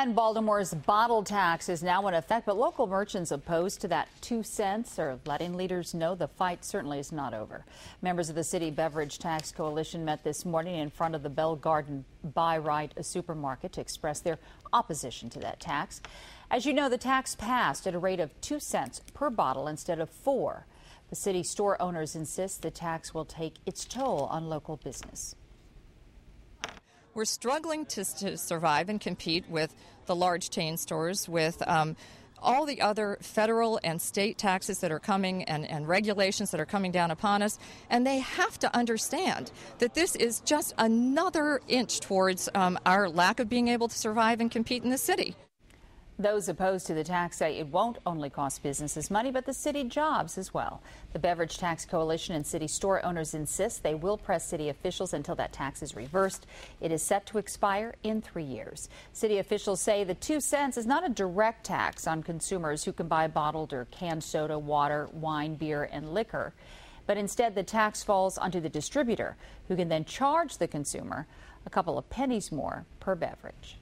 And Baltimore's bottle tax is now in effect, but local merchants opposed to that two cents are letting leaders know the fight certainly is not over. Members of the City Beverage Tax Coalition met this morning in front of the Bell Garden Buy Right supermarket to express their opposition to that tax. As you know, the tax passed at a rate of two cents per bottle instead of four. The city store owners insist the tax will take its toll on local business. We're struggling to, to survive and compete with the large chain stores, with um, all the other federal and state taxes that are coming and, and, regulations that are coming down upon us. And they have to understand that this is just another inch towards um, our lack of being able to survive and compete in the city. Those opposed to the tax say it won't only cost businesses money, but the city jobs as well. The Beverage Tax Coalition and city store owners insist they will press city officials until that tax is reversed. It is set to expire in three years. City officials say the two cents is not a direct tax on consumers who can buy bottled or canned soda, water, wine, beer, and liquor. But instead, the tax falls onto the distributor, who can then charge the consumer a couple of pennies more per beverage.